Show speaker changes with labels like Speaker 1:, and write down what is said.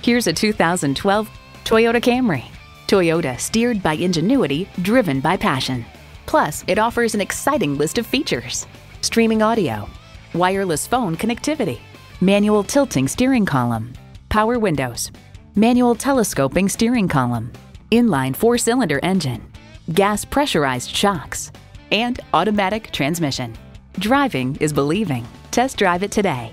Speaker 1: Here's a 2012 Toyota Camry. Toyota, steered by ingenuity, driven by passion. Plus, it offers an exciting list of features streaming audio, wireless phone connectivity, manual tilting steering column, power windows, manual telescoping steering column, inline four cylinder engine, gas pressurized shocks, and automatic transmission. Driving is believing. Test drive it today.